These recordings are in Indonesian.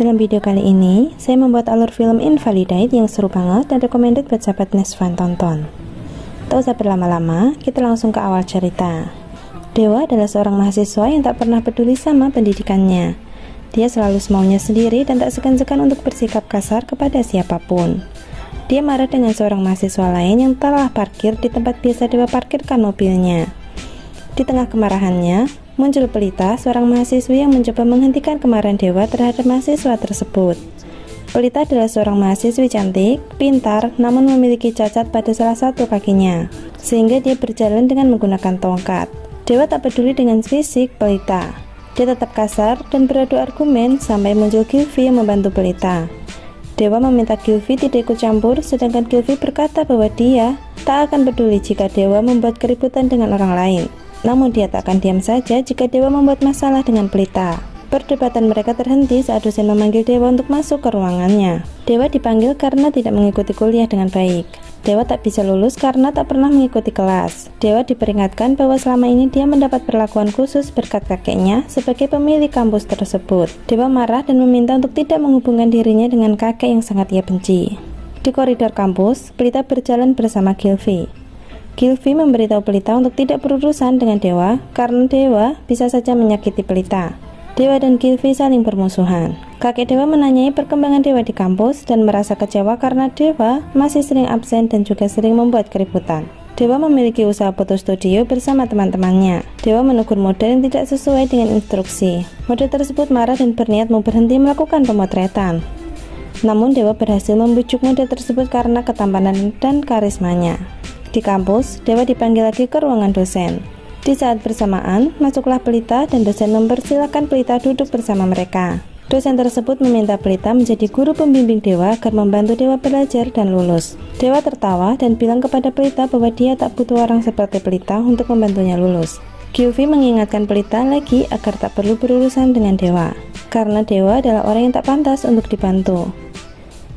Dalam video kali ini, saya membuat alur film Invalidate yang seru banget dan recommended buat sahabat Nesvan tonton. Tak usah berlama-lama, kita langsung ke awal cerita. Dewa adalah seorang mahasiswa yang tak pernah peduli sama pendidikannya. Dia selalu semaunya sendiri dan tak segan-segan untuk bersikap kasar kepada siapa pun. Dia marah dengan seorang mahasiswa lain yang telah parkir di tempat biasa Dewa parkirkan mobilnya. Di tengah kemarahannya, muncul Pelita, seorang mahasiswi yang mencoba menghentikan kemarahan Dewa terhadap mahasiswa tersebut. Pelita adalah seorang mahasiswi cantik, pintar, namun memiliki cacat pada salah satu kakinya, sehingga dia berjalan dengan menggunakan tongkat. Dewa tak peduli dengan fisik Pelita. Dia tetap kasar dan beradu argumen sampai muncul Gilvi yang membantu Pelita. Dewa meminta Gilvi tidak ikut campur, sedangkan Gilvi berkata bahwa dia tak akan peduli jika Dewa membuat keributan dengan orang lain. Namun dia tak akan diam saja jika Dewa membuat masalah dengan Pelita. Perdebatan mereka terhenti saat dosen memanggil Dewa untuk masuk ke ruangannya. Dewa dipanggil karena tidak mengikuti kuliah dengan baik. Dewa tak bisa lulus karena tak pernah mengikuti kelas. Dewa diperingatkan bahwa selama ini dia mendapat perlakuan khusus berkat kakeknya sebagai pemilik kampus tersebut. Dewa marah dan meminta untuk tidak menghubungkan dirinya dengan kakek yang sangat ia benci. Di koridor kampus, Pelita berjalan bersama Gilvi. Gilvi memberitahu Pelita untuk tidak berurusan dengan Dewa karena Dewa bisa saja menyakiti Pelita. Dewa dan Gilvi saling bermusuhan. Kakek Dewa menanyai perkembangan Dewa di kampus dan merasa kecewa karena Dewa masih sering absen dan juga sering membuat keributan. Dewa memiliki usaha foto studio bersama teman-temannya. Dewa menegur model yang tidak sesuai dengan instruksi. Model tersebut marah dan berniat mau berhenti melakukan pemotretan. Namun Dewa berhasil membujuk model tersebut karena ketampanan dan karismanya. Di kampus, Dewa dipanggil lagi ke ruangan dosen. Di saat bersamaan, masuklah Pelita dan dosen mempersilahkan Pelita duduk bersama mereka. Dosen tersebut meminta Pelita menjadi guru pembimbing Dewa agar membantu Dewa belajar dan lulus. Dewa tertawa dan bilang kepada Pelita bahwa dia tak butuh orang seperti Pelita untuk membantunya lulus. Gyuvi mengingatkan Pelita lagi agar tak perlu berurusan dengan Dewa, karena Dewa adalah orang yang tak pantas untuk dibantu.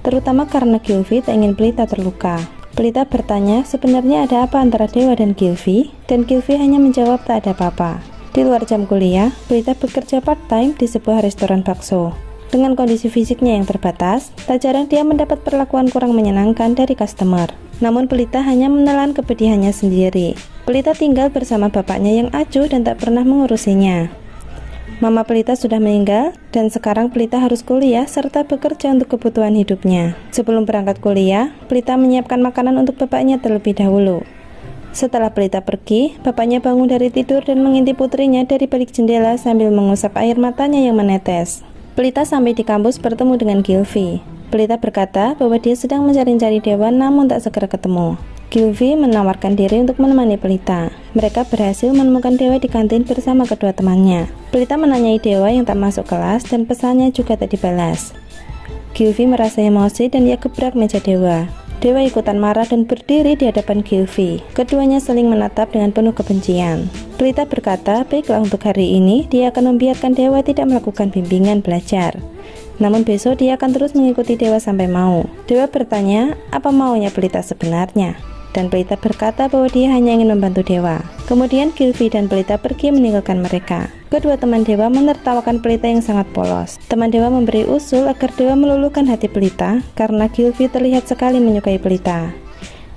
Terutama karena Gyuvi tak ingin Pelita terluka. Pelita bertanya sebenarnya ada apa antara Dewa dan Gilvi, dan Gilvi hanya menjawab tak ada apa-apa. Di luar jam kuliah, Pelita bekerja part-time di sebuah restoran bakso. Dengan kondisi fisiknya yang terbatas, tak jarang dia mendapat perlakuan kurang menyenangkan dari customer. Namun Pelita hanya menelan kepedihannya sendiri. Pelita tinggal bersama bapaknya yang acuh dan tak pernah mengurusinya. Mama Pelita sudah meninggal dan sekarang Pelita harus kuliah serta bekerja untuk kebutuhan hidupnya. Sebelum berangkat kuliah, Pelita menyiapkan makanan untuk bapaknya terlebih dahulu. Setelah Pelita pergi, bapaknya bangun dari tidur dan mengintip putrinya dari balik jendela sambil mengusap air matanya yang menetes. Pelita sampai di kampus bertemu dengan Gilvi. Pelita berkata bahwa dia sedang mencari-cari Dewa namun tak segera ketemu. Gilvi menawarkan diri untuk menemani Pelita. Mereka berhasil menemukan Dewa di kantin bersama kedua temannya. Pelita menanyai Dewa yang tak masuk kelas dan pesannya juga tak dibalas. Gilvi merasa emosi dan ia gebrak meja Dewa. Dewa ikutan marah dan berdiri di hadapan Gilvi. Keduanya saling menatap dengan penuh kebencian. Pelita berkata, baiklah untuk hari ini, dia akan membiarkan Dewa tidak melakukan bimbingan belajar. Namun besok dia akan terus mengikuti Dewa sampai mau. Dewa bertanya, apa maunya Pelita sebenarnya? Dan Pelita berkata bahwa dia hanya ingin membantu Dewa. Kemudian Gilvi dan Pelita pergi meninggalkan mereka. Kedua teman Dewa menertawakan Pelita yang sangat polos. Teman Dewa memberi usul agar Dewa meluluhkan hati Pelita karena Gilvi terlihat sekali menyukai Pelita.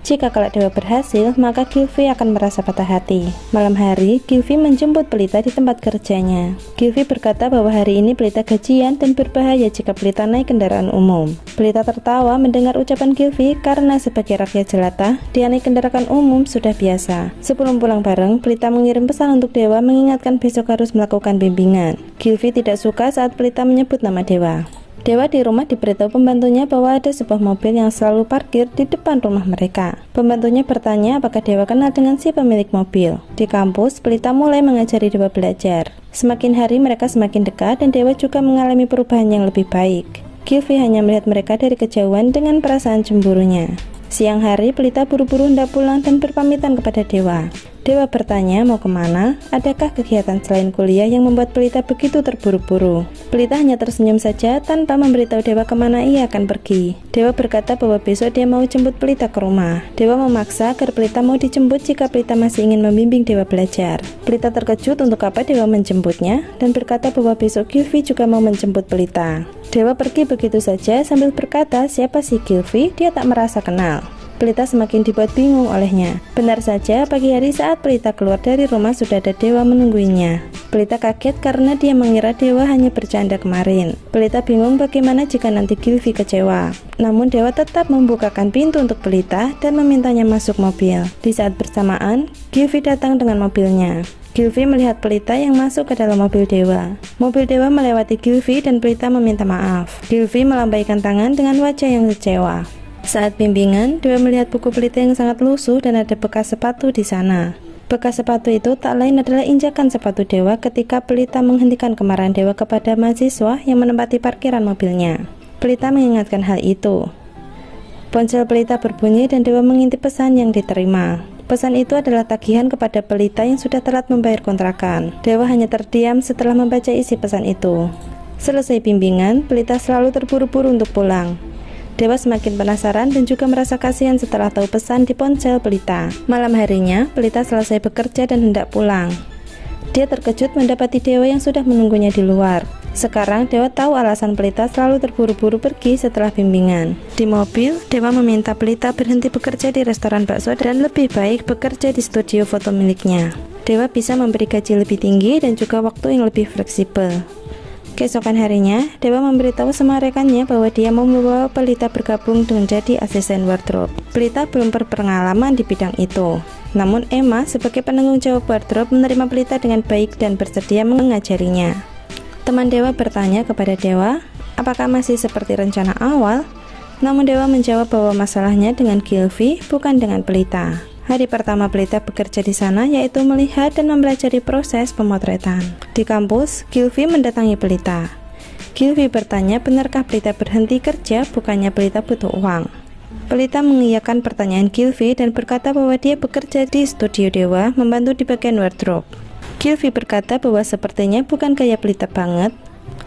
Jika kelak Dewa berhasil, maka Gilvi akan merasa patah hati. Malam hari, Gilvi menjemput Pelita di tempat kerjanya. Gilvi berkata bahwa hari ini Pelita gajian dan berbahaya jika Pelita naik kendaraan umum. Pelita tertawa mendengar ucapan Gilvi karena sebagai rakyat jelata, dia naik kendaraan umum sudah biasa. Sebelum pulang bareng, Pelita mengirim pesan untuk Dewa mengingatkan besok harus melakukan bimbingan. Gilvi tidak suka saat Pelita menyebut nama Dewa. Dewa di rumah diberitahu pembantunya bahwa ada sebuah mobil yang selalu parkir di depan rumah mereka. Pembantunya bertanya apakah Dewa kenal dengan si pemilik mobil. Di kampus, Pelita mulai mengajari Dewa belajar. Semakin hari mereka semakin dekat dan Dewa juga mengalami perubahan yang lebih baik. Gilvi hanya melihat mereka dari kejauhan dengan perasaan cemburunya. Siang hari, Pelita buru-buru hendak pulang dan berpamitan kepada Dewa. Dewa bertanya mau ke mana, adakah kegiatan selain kuliah yang membuat Pelita begitu terburu-buru? Pelita hanya tersenyum saja tanpa memberitahu Dewa ke mana ia akan pergi. Dewa berkata bahwa besok dia mau jemput Pelita ke rumah. Dewa memaksa agar Pelita mau dijemput jika Pelita masih ingin membimbing Dewa belajar. Pelita terkejut untuk apa Dewa menjemputnya dan berkata bahwa besok Gilvi juga mau menjemput Pelita. Dewa pergi begitu saja sambil berkata siapa si Gilvi dia tak merasa kenal. Pelita semakin dibuat bingung olehnya. Benar saja, pagi hari saat Pelita keluar dari rumah sudah ada Dewa menungguinya. Pelita kaget karena dia mengira Dewa hanya bercanda kemarin. Pelita bingung bagaimana jika nanti Gilvi kecewa. Namun Dewa tetap membukakan pintu untuk Pelita dan memintanya masuk mobil. Di saat bersamaan, Gilvi datang dengan mobilnya. Gilvi melihat Pelita yang masuk ke dalam mobil Dewa. Mobil Dewa melewati Gilvi dan Pelita meminta maaf. Gilvi melambaikan tangan dengan wajah yang kecewa. Saat bimbingan, Dewa melihat buku pelita yang sangat lusuh dan ada bekas sepatu di sana. Bekas sepatu itu tak lain adalah injakan sepatu Dewa ketika Pelita menghentikan kemarahan Dewa kepada mahasiswa yang menempati parkiran mobilnya. Pelita mengingatkan hal itu. Ponsel Pelita berbunyi dan Dewa mengintip pesan yang diterima. Pesan itu adalah tagihan kepada Pelita yang sudah telat membayar kontrakan. Dewa hanya terdiam setelah membaca isi pesan itu. Selesai bimbingan, Pelita selalu terburu-buru untuk pulang. Dewa semakin penasaran dan juga merasa kasihan setelah tahu pesan di ponsel Pelita. Malam harinya, Pelita selesai bekerja dan hendak pulang. Dia terkejut mendapati Dewa yang sudah menunggunya di luar. Sekarang Dewa tahu alasan Pelita selalu terburu-buru pergi setelah bimbingan. Di mobil, Dewa meminta Pelita berhenti bekerja di restoran bakso dan lebih baik bekerja di studio foto miliknya. Dewa bisa memberi gaji lebih tinggi dan juga waktu yang lebih fleksibel. Keesokan harinya, Dewa memberitahu semua rekannya bahwa dia mau membawa Pelita bergabung menjadi asisten wardrobe. Pelita belum berpengalaman di bidang itu. Namun Emma sebagai penanggung jawab wardrobe menerima Pelita dengan baik dan bersedia mengajarinya. Teman Dewa bertanya kepada Dewa, apakah masih seperti rencana awal? Namun Dewa menjawab bahwa masalahnya dengan Gilvi bukan dengan Pelita. Hari pertama Pelita bekerja di sana yaitu melihat dan mempelajari proses pemotretan. Di kampus, Gilvi mendatangi Pelita. Gilvi bertanya benarkah Pelita berhenti kerja bukannya Pelita butuh uang. Pelita mengiyakan pertanyaan Gilvi dan berkata bahwa dia bekerja di studio Dewa membantu di bagian wardrobe. Gilvi berkata bahwa sepertinya bukan gaya Pelita banget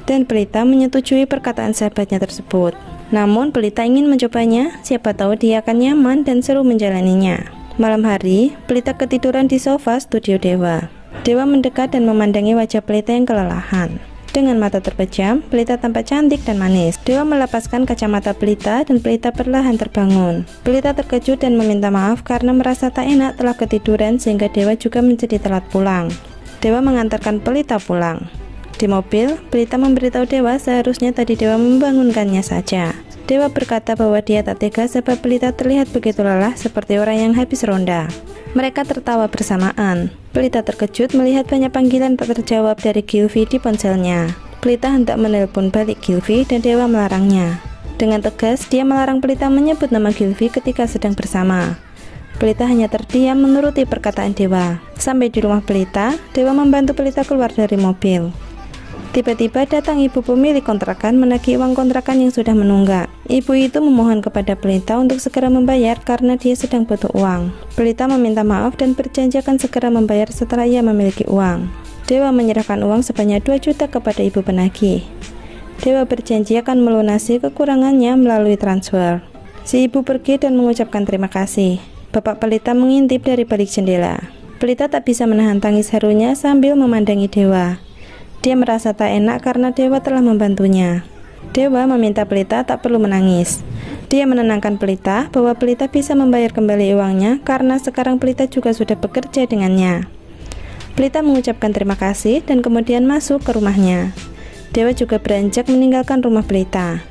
dan Pelita menyetujui perkataan sahabatnya tersebut. Namun Pelita ingin mencobanya, siapa tahu dia akan nyaman dan seru menjalaninya. Malam hari, Pelita ketiduran di sofa studio Dewa. Dewa mendekat dan memandangi wajah Pelita yang kelelahan. Dengan mata terpejam, Pelita tampak cantik dan manis. Dewa melepaskan kacamata Pelita dan Pelita perlahan terbangun. Pelita terkejut dan meminta maaf karena merasa tak enak telah ketiduran sehingga Dewa juga menjadi telat pulang. Dewa mengantarkan Pelita pulang. Di mobil, Pelita memberitahu Dewa seharusnya tadi Dewa membangunkannya saja. Dewa berkata bahwa dia tak tega sebab Pelita terlihat begitu lelah seperti orang yang habis ronda. Mereka tertawa bersamaan. Pelita terkejut melihat banyak panggilan tak terjawab dari Gilvi di ponselnya. Pelita hendak menelpon balik Gilvi dan Dewa melarangnya. Dengan tegas, dia melarang Pelita menyebut nama Gilvi ketika sedang bersama. Pelita hanya terdiam menuruti perkataan Dewa. Sampai di rumah Pelita, Dewa membantu Pelita keluar dari mobil. Tiba-tiba datang ibu pemilik kontrakan menagih uang kontrakan yang sudah menunggak. Ibu itu memohon kepada Pelita untuk segera membayar karena dia sedang butuh uang. Pelita meminta maaf dan berjanji akan segera membayar setelah ia memiliki uang. Dewa menyerahkan uang sebanyak 2 juta kepada ibu penagih. Dewa berjanji akan melunasi kekurangannya melalui transfer. Si ibu pergi dan mengucapkan terima kasih. Bapak Pelita mengintip dari balik jendela. Pelita tak bisa menahan tangis harunya sambil memandangi Dewa. Dia merasa tak enak karena Dewa telah membantunya. Dewa meminta Pelita tak perlu menangis. Dia menenangkan Pelita bahwa Pelita bisa membayar kembali uangnya karena sekarang Pelita juga sudah bekerja dengannya. Pelita mengucapkan terima kasih dan kemudian masuk ke rumahnya. Dewa juga beranjak meninggalkan rumah Pelita.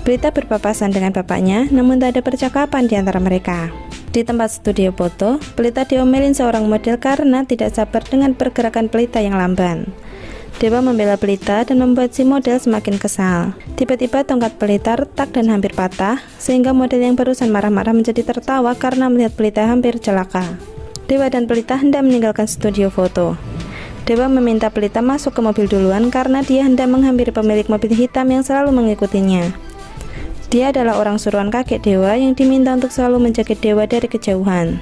Pelita berpapasan dengan bapaknya, namun tak ada percakapan di antara mereka. Di tempat studio foto, Pelita diomelin seorang model karena tidak sabar dengan pergerakan Pelita yang lamban. Dewa membela Pelita dan membuat si model semakin kesal. Tiba-tiba tongkat Pelita retak dan hampir patah, sehingga model yang barusan marah-marah menjadi tertawa karena melihat Pelita hampir celaka. Dewa dan Pelita hendak meninggalkan studio foto. Dewa meminta Pelita masuk ke mobil duluan karena dia hendak menghampiri pemilik mobil hitam yang selalu mengikutinya. Dia adalah orang suruhan kakek Dewa yang diminta untuk selalu menjaga Dewa dari kejauhan.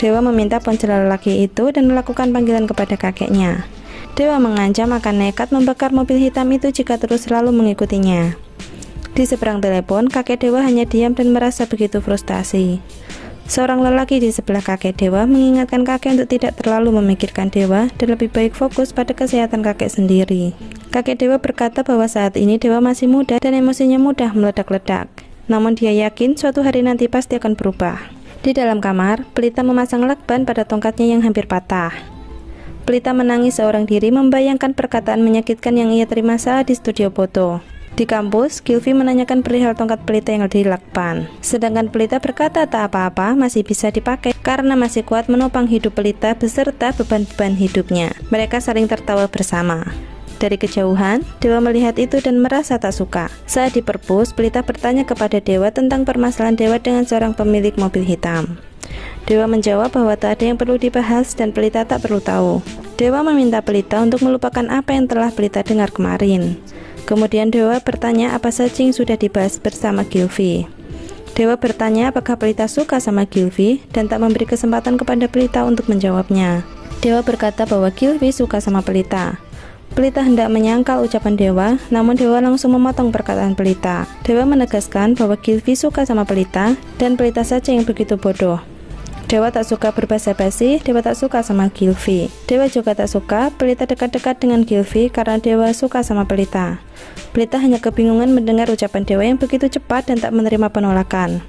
Dewa meminta ponsel lelaki itu dan melakukan panggilan kepada kakeknya. Dewa mengancam akan nekat membakar mobil hitam itu jika terus selalu mengikutinya. Di seberang telepon, kakek Dewa hanya diam dan merasa begitu frustasi. Seorang lelaki di sebelah kakek Dewa mengingatkan kakek untuk tidak terlalu memikirkan Dewa dan lebih baik fokus pada kesehatan kakek sendiri. Kakek Dewa berkata bahwa saat ini Dewa masih muda dan emosinya mudah meledak-ledak. Namun dia yakin suatu hari nanti pasti akan berubah. Di dalam kamar, Pelita memasang lakban pada tongkatnya yang hampir patah. Pelita menangis seorang diri membayangkan perkataan menyakitkan yang ia terima saat di studio foto. Di kampus, Gilvi menanyakan perihal tongkat pelita yang di lakban. Sedangkan pelita berkata tak apa-apa masih bisa dipakai karena masih kuat menopang hidup pelita beserta beban-beban hidupnya. Mereka saling tertawa bersama. Dari kejauhan, Dewa melihat itu dan merasa tak suka. Saat di perpus, Pelita bertanya kepada Dewa tentang permasalahan Dewa dengan seorang pemilik mobil hitam. Dewa menjawab bahwa tak ada yang perlu dibahas dan Pelita tak perlu tahu. Dewa meminta Pelita untuk melupakan apa yang telah Pelita dengar kemarin. Kemudian Dewa bertanya apa saja yang sudah dibahas bersama Gilvi. Dewa bertanya apakah Pelita suka sama Gilvi dan tak memberi kesempatan kepada Pelita untuk menjawabnya. Dewa berkata bahwa Gilvi suka sama Pelita. Pelita hendak menyangkal ucapan Dewa, namun Dewa langsung memotong perkataan Pelita. Dewa menegaskan bahwa Gilvi suka sama Pelita, dan Pelita saja yang begitu bodoh. Dewa tak suka berbahasa basi, Dewa tak suka sama Gilvi. Dewa juga tak suka Pelita dekat-dekat dengan Gilvi karena Dewa suka sama Pelita. Pelita hanya kebingungan mendengar ucapan Dewa yang begitu cepat dan tak menerima penolakan.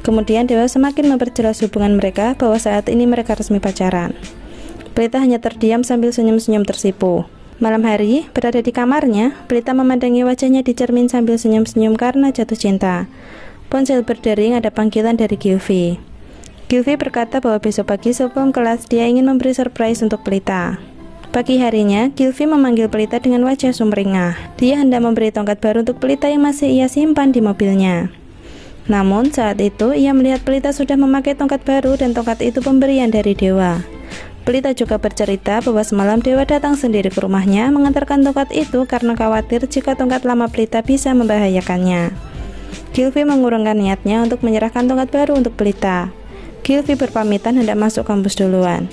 Kemudian Dewa semakin memperjelas hubungan mereka bahwa saat ini mereka resmi pacaran. Pelita hanya terdiam sambil senyum-senyum tersipu. Malam hari, berada di kamarnya, Pelita memandangi wajahnya di cermin sambil senyum-senyum karena jatuh cinta. Ponsel berdering ada panggilan dari Gilvi. Gilvi berkata bahwa besok pagi sebelum kelas dia ingin memberi surprise untuk Pelita. Pagi harinya, Gilvi memanggil Pelita dengan wajah sumringah. Dia hendak memberi tongkat baru untuk Pelita yang masih ia simpan di mobilnya. Namun saat itu ia melihat Pelita sudah memakai tongkat baru dan tongkat itu pemberian dari dewa. Pelita juga bercerita bahwa semalam Dewa datang sendiri ke rumahnya mengantarkan tongkat itu karena khawatir jika tongkat lama Pelita bisa membahayakannya. Gilvi mengurungkan niatnya untuk menyerahkan tongkat baru untuk Pelita. Gilvi berpamitan hendak masuk kampus duluan.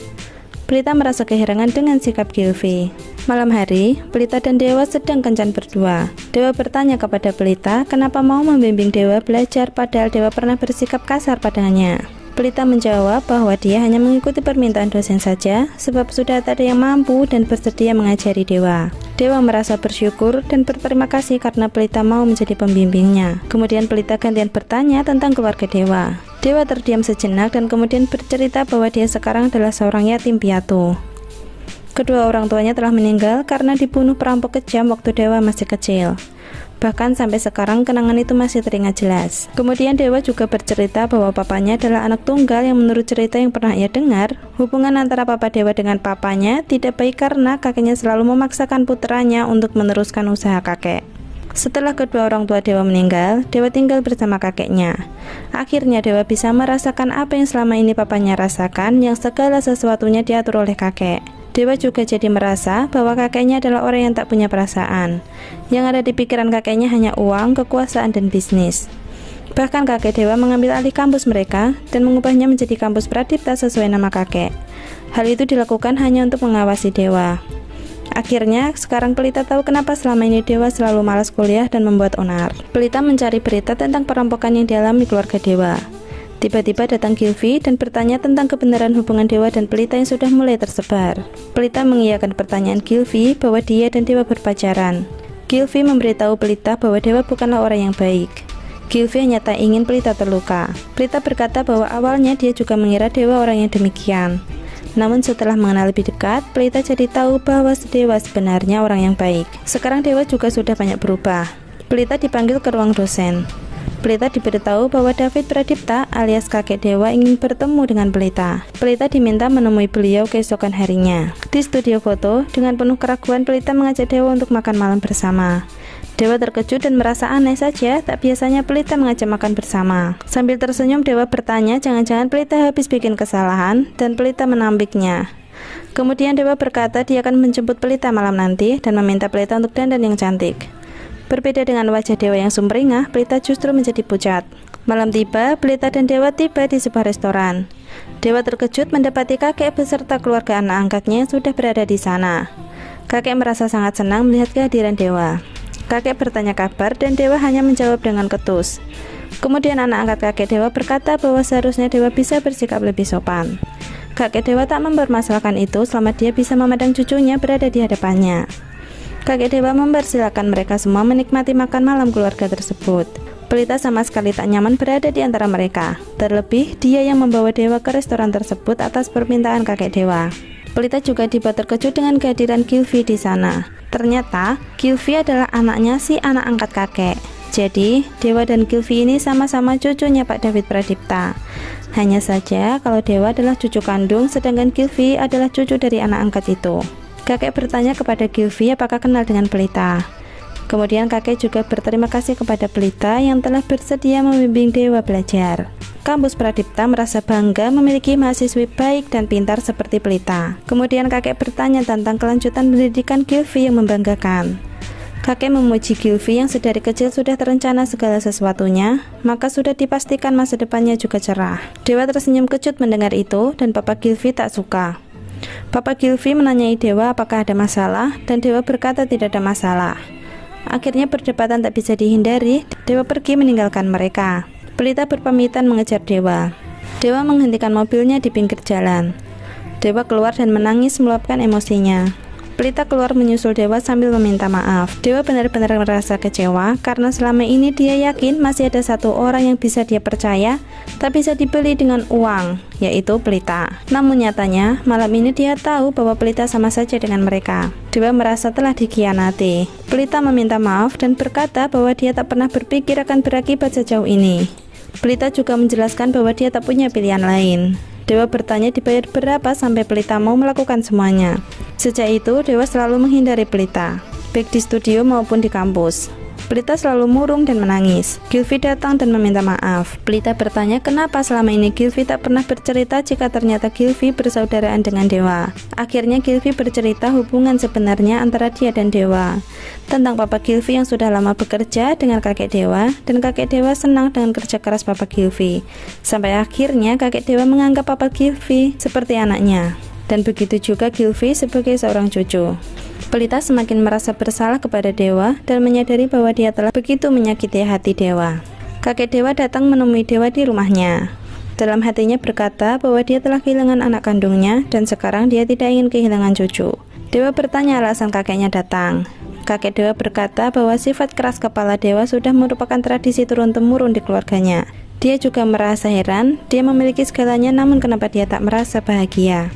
Pelita merasa keherangan dengan sikap Gilvi. Malam hari, Pelita dan Dewa sedang kencan berdua. Dewa bertanya kepada Pelita kenapa mau membimbing Dewa belajar padahal Dewa pernah bersikap kasar padanya. Pelita menjawab bahwa dia hanya mengikuti permintaan dosen saja sebab sudah tak ada yang mampu dan bersedia mengajari Dewa. Dewa merasa bersyukur dan berterima kasih karena Pelita mau menjadi pembimbingnya. Kemudian Pelita gantian bertanya tentang keluarga Dewa. Dewa terdiam sejenak dan kemudian bercerita bahwa dia sekarang adalah seorang yatim piatu. Kedua orang tuanya telah meninggal karena dibunuh perampok kejam waktu Dewa masih kecil. Bahkan sampai sekarang kenangan itu masih teringat jelas. Kemudian Dewa juga bercerita bahwa papanya adalah anak tunggal yang menurut cerita yang pernah ia dengar, hubungan antara papa Dewa dengan papanya tidak baik karena kakeknya selalu memaksakan putranya untuk meneruskan usaha kakek. Setelah kedua orang tua Dewa meninggal, Dewa tinggal bersama kakeknya. Akhirnya Dewa bisa merasakan apa yang selama ini papanya rasakan yang segala sesuatunya diatur oleh kakek. Dewa juga jadi merasa bahwa kakeknya adalah orang yang tak punya perasaan. Yang ada di pikiran kakeknya hanya uang, kekuasaan, dan bisnis. Bahkan kakek Dewa mengambil alih kampus mereka dan mengubahnya menjadi kampus Pradipta sesuai nama kakek. Hal itu dilakukan hanya untuk mengawasi Dewa. Akhirnya, sekarang Pelita tahu kenapa selama ini Dewa selalu malas kuliah dan membuat onar. Pelita mencari berita tentang perampokan yang dialami keluarga Dewa. Tiba-tiba datang Gilvi dan bertanya tentang kebenaran hubungan Dewa dan Pelita yang sudah mulai tersebar. Pelita mengiyakan pertanyaan Gilvi bahwa dia dan Dewa berpacaran. Gilvi memberitahu Pelita bahwa Dewa bukanlah orang yang baik. Gilvi hanya tak ingin Pelita terluka. Pelita berkata bahwa awalnya dia juga mengira Dewa orang yang demikian. Namun setelah mengenal lebih dekat, Pelita jadi tahu bahwa Dewa sebenarnya orang yang baik. Sekarang Dewa juga sudah banyak berubah. Pelita dipanggil ke ruang dosen. Pelita diberitahu bahwa David Pradipta alias kakek dewa ingin bertemu dengan Pelita. Pelita diminta menemui beliau keesokan harinya. Di studio foto, dengan penuh keraguan Pelita mengajak Dewa untuk makan malam bersama. Dewa terkejut dan merasa aneh saja, tak biasanya Pelita mengajak makan bersama. Sambil tersenyum, Dewa bertanya jangan-jangan Pelita habis bikin kesalahan, dan Pelita menambiknya. Kemudian Dewa berkata dia akan menjemput Pelita malam nanti dan meminta Pelita untuk dandan yang cantik. Berbeda dengan wajah dewa yang sumringah, Pelita justru menjadi pucat. Malam tiba, Pelita dan Dewa tiba di sebuah restoran. Dewa terkejut mendapati kakek beserta keluarga anak angkatnya sudah berada di sana. Kakek merasa sangat senang melihat kehadiran Dewa. Kakek bertanya kabar dan Dewa hanya menjawab dengan ketus. Kemudian anak angkat kakek Dewa berkata bahwa seharusnya Dewa bisa bersikap lebih sopan. Kakek Dewa tak mempermasalahkan itu selama dia bisa memandang cucunya berada di hadapannya. Kakek Dewa mempersilahkan mereka semua menikmati makan malam keluarga tersebut. Pelita sama sekali tak nyaman berada di antara mereka. Terlebih, dia yang membawa Dewa ke restoran tersebut atas permintaan kakek Dewa. Pelita juga dibuat terkejut dengan kehadiran Gilvi di sana. Ternyata, Gilvi adalah anaknya si anak angkat kakek. Jadi, Dewa dan Gilvi ini sama-sama cucunya Pak David Pradipta. Hanya saja, kalau Dewa adalah cucu kandung, sedangkan Gilvi adalah cucu dari anak angkat itu. Kakek bertanya kepada Gilvi apakah kenal dengan Pelita. Kemudian kakek juga berterima kasih kepada Pelita yang telah bersedia membimbing Dewa belajar. Kampus Pradipta merasa bangga memiliki mahasiswi baik dan pintar seperti Pelita. Kemudian kakek bertanya tentang kelanjutan pendidikan Gilvi yang membanggakan. Kakek memuji Gilvi yang sedari kecil sudah terencana segala sesuatunya, maka sudah dipastikan masa depannya juga cerah. Dewa tersenyum kecut mendengar itu dan Papa Gilvi tak suka. Papa Gilvi menanyai Dewa apakah ada masalah dan Dewa berkata tidak ada masalah. Akhirnya perdebatan tak bisa dihindari, Dewa pergi meninggalkan mereka. Pelita berpamitan mengejar Dewa. Dewa menghentikan mobilnya di pinggir jalan. Dewa keluar dan menangis meluapkan emosinya. Pelita keluar menyusul Dewa sambil meminta maaf. Dewa benar-benar merasa kecewa karena selama ini dia yakin masih ada satu orang yang bisa dia percaya, tak bisa dibeli dengan uang, yaitu Pelita. Namun nyatanya, malam ini dia tahu bahwa Pelita sama saja dengan mereka. Dewa merasa telah dikhianati. Pelita meminta maaf dan berkata bahwa dia tak pernah berpikir akan berakibat sejauh ini. Pelita juga menjelaskan bahwa dia tak punya pilihan lain. Dewa bertanya dibayar berapa sampai Pelita mau melakukan semuanya. Sejak itu, Dewa selalu menghindari Pelita, baik di studio maupun di kampus. Pelita selalu murung dan menangis. Gilvi datang dan meminta maaf. Pelita bertanya kenapa selama ini Gilvi tak pernah bercerita jika ternyata Gilvi bersaudaraan dengan Dewa. Akhirnya Gilvi bercerita hubungan sebenarnya antara dia dan Dewa. Tentang Papa Gilvi yang sudah lama bekerja dengan kakek Dewa dan kakek Dewa senang dengan kerja keras Papa Gilvi. Sampai akhirnya kakek Dewa menganggap Papa Gilvi seperti anaknya. Dan begitu juga Gilvi sebagai seorang cucu. Pelita semakin merasa bersalah kepada Dewa dan menyadari bahwa dia telah begitu menyakiti hati Dewa. Kakek Dewa datang menemui Dewa di rumahnya. Dalam hatinya berkata bahwa dia telah kehilangan anak kandungnya dan sekarang dia tidak ingin kehilangan cucu. Dewa bertanya alasan kakeknya datang. Kakek Dewa berkata bahwa sifat keras kepala Dewa sudah merupakan tradisi turun-temurun di keluarganya. Dia juga merasa heran, dia memiliki segalanya namun kenapa dia tak merasa bahagia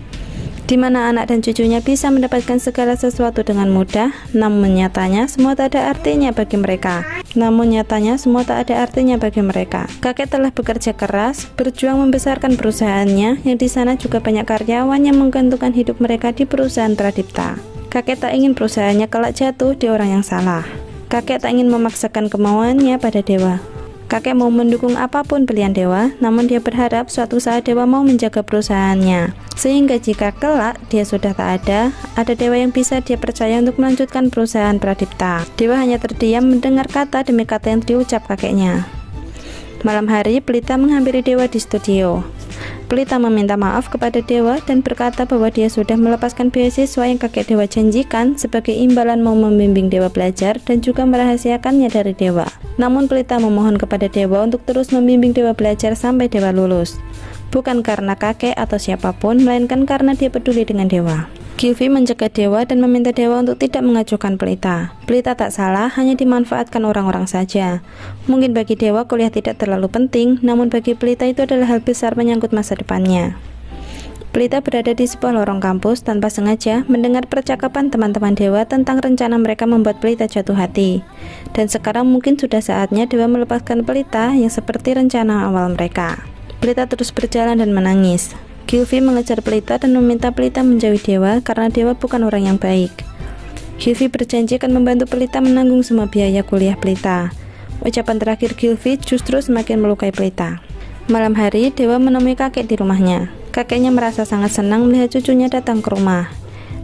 di mana anak dan cucunya bisa mendapatkan segala sesuatu dengan mudah, namun nyatanya semua tak ada artinya bagi mereka. Namun nyatanya semua tak ada artinya bagi mereka. Kakek telah bekerja keras, berjuang membesarkan perusahaannya, yang di sana juga banyak karyawan yang menggantungkan hidup mereka di perusahaan Pradipta. Kakek tak ingin perusahaannya kelak jatuh di orang yang salah. Kakek tak ingin memaksakan kemauannya pada dewa. Kakek mau mendukung apa pun pilihan Dewa, namun dia berharap suatu saat Dewa mau menjaga perusahaannya. Sehingga jika kelak dia sudah tak ada, ada Dewa yang bisa dia percaya untuk melanjutkan perusahaan Pradipta. Dewa hanya terdiam mendengar kata demi kata yang diucap kakeknya. Malam hari, Pelita menghampiri Dewa di studio. Pelita meminta maaf kepada Dewa dan berkata bahwa dia sudah melepaskan beasiswa yang kakek Dewa janjikan sebagai imbalan mau membimbing Dewa belajar dan juga merahasiakannya dari Dewa. Namun Pelita memohon kepada Dewa untuk terus membimbing Dewa belajar sampai Dewa lulus. Bukan karena kakek atau siapa pun, melainkan karena dia peduli dengan Dewa. Gilvi menjaga Dewa dan meminta Dewa untuk tidak mengajukan pelita. Pelita tak salah, hanya dimanfaatkan orang-orang saja. Mungkin bagi Dewa kuliah tidak terlalu penting, namun bagi pelita itu adalah hal besar menyangkut masa depannya. Pelita berada di sebuah lorong kampus tanpa sengaja mendengar percakapan teman-teman Dewa tentang rencana mereka membuat Pelita jatuh hati. Dan sekarang mungkin sudah saatnya Dewa melepaskan Pelita yang seperti rencana awal mereka. Pelita terus berjalan dan menangis. Gilvi mengejar Pelita dan meminta Pelita menjauhi Dewa karena Dewa bukan orang yang baik. Gilvi berjanji akan membantu Pelita menanggung semua biaya kuliah Pelita. Ucapan terakhir Gilvi justru semakin melukai Pelita. Malam hari, Dewa menemui kakek di rumahnya. Kakeknya merasa sangat senang melihat cucunya datang ke rumah.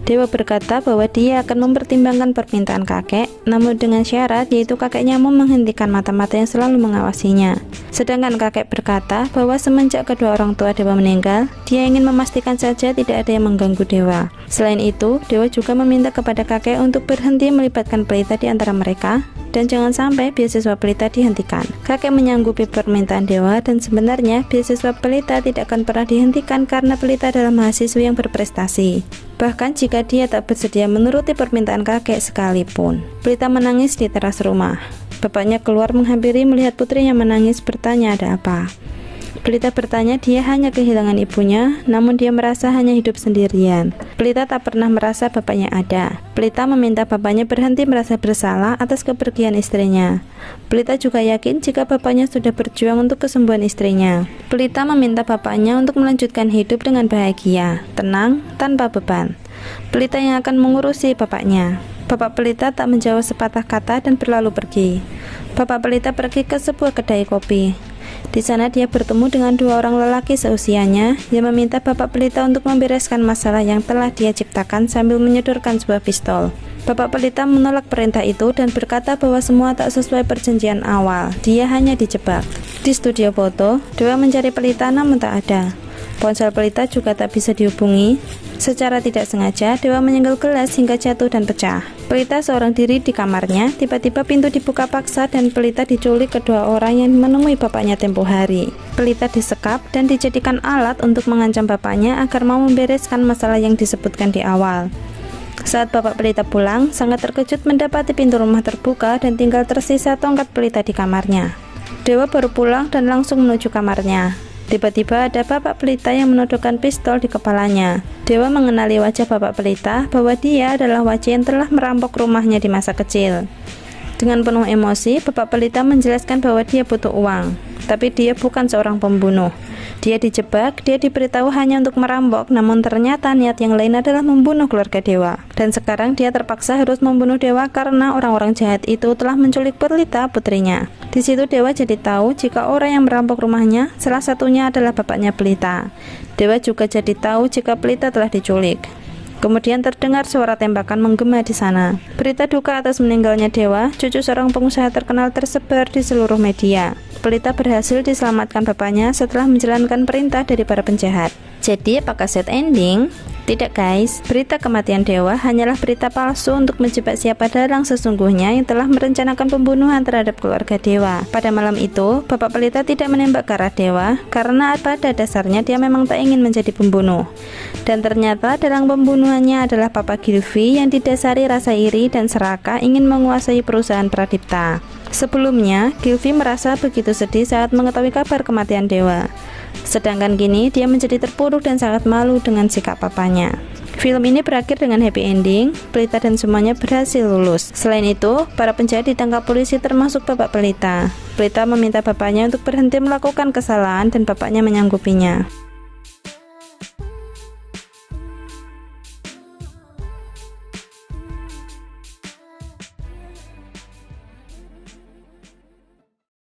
Dewa berkata bahwa dia akan mempertimbangkan permintaan kakek, namun dengan syarat yaitu kakeknya mau menghentikan mata-mata yang selalu mengawasinya. Sedangkan kakek berkata bahwa semenjak kedua orang tua Dewa meninggal, dia ingin memastikan saja tidak ada yang mengganggu Dewa. Selain itu, Dewa juga meminta kepada kakek untuk berhenti melibatkan pelita di antara mereka dan jangan sampai beasiswa pelita dihentikan. Kakek menyanggupi permintaan Dewa dan sebenarnya beasiswa pelita tidak akan pernah dihentikan karena pelita adalah mahasiswa yang berprestasi. Bahkan jika dia tak bersedia menuruti permintaan kakek sekalipun. Pelita menangis di teras rumah. Bapaknya keluar menghampiri melihat putrinya menangis bertanya ada apa. Pelita bertanya dia hanya kehilangan ibunya, namun dia merasa hanya hidup sendirian. Pelita tak pernah merasa bapaknya ada. Pelita meminta bapaknya berhenti merasa bersalah atas kepergian istrinya. Pelita juga yakin jika bapaknya sudah berjuang untuk kesembuhan istrinya. Pelita meminta bapaknya untuk melanjutkan hidup dengan bahagia, tenang, tanpa beban. Pelita yang akan mengurusi bapaknya. Bapak Pelita tak menjawab sepatah kata dan berlalu pergi. Bapak Pelita pergi ke sebuah kedai kopi. Di sana dia bertemu dengan dua orang lelaki seusianya yang meminta Bapak Pelita untuk membereskan masalah yang telah dia ciptakan sambil menyodorkan sebuah pistol. Bapak Pelita menolak perintah itu dan berkata bahwa semua tak sesuai perjanjian awal. Dia hanya dijebak. Di studio foto, Dewa mencari Pelita namun tak ada. Ponsel Pelita juga tak bisa dihubungi. Secara tidak sengaja, Dewa menyenggol gelas hingga jatuh dan pecah. Pelita seorang diri di kamarnya, tiba-tiba pintu dibuka paksa dan Pelita diculik kedua orang yang menemui bapaknya tempo hari. Pelita disekap dan dijadikan alat untuk mengancam bapaknya agar mau membereskan masalah yang disebutkan di awal. Saat Bapak Pelita pulang, sangat terkejut mendapati pintu rumah terbuka dan tinggal tersisa tongkat Pelita di kamarnya. Dewa baru pulang dan langsung menuju kamarnya. Tiba-tiba ada Bapak Pelita yang menodongkan pistol di kepalanya. Dewa mengenali wajah Bapak Pelita bahwa dia adalah wajah yang telah merampok rumahnya di masa kecil. Dengan penuh emosi, Bapak Pelita menjelaskan bahwa dia butuh uang, tapi dia bukan seorang pembunuh. Dia dijebak, dia diberitahu hanya untuk merampok, namun ternyata niat yang lain adalah membunuh keluarga Dewa. Dan sekarang dia terpaksa harus membunuh Dewa karena orang-orang jahat itu telah menculik Perlita putrinya. Di situ Dewa jadi tahu jika orang yang merampok rumahnya salah satunya adalah bapaknya Pelita. Dewa juga jadi tahu jika Pelita telah diculik. Kemudian terdengar suara tembakan menggema di sana. Berita duka atas meninggalnya Dewa, cucu seorang pengusaha terkenal tersebar di seluruh media. Pelita berhasil diselamatkan bapaknya setelah menjalankan perintah dari para penjahat. Jadi, apakah set ending? Tidak guys, berita kematian Dewa hanyalah berita palsu untuk menjebak siapa dalang sesungguhnya yang telah merencanakan pembunuhan terhadap keluarga Dewa. Pada malam itu, Bapak Pelita tidak menembak ke arah Dewa karena pada dasarnya dia memang tak ingin menjadi pembunuh. Dan ternyata dalang pembunuhannya adalah Papa Gilvi yang didasari rasa iri dan serakah ingin menguasai perusahaan Pradipta. Sebelumnya, Gilvi merasa begitu sedih saat mengetahui kabar kematian Dewa. Sedangkan kini dia menjadi terpuruk dan sangat malu dengan sikap papanya. Film ini berakhir dengan happy ending, Pelita dan semuanya berhasil lulus. Selain itu, para penjahat ditangkap polisi termasuk bapak Pelita. Pelita meminta bapaknya untuk berhenti melakukan kesalahan dan bapaknya menyanggupinya.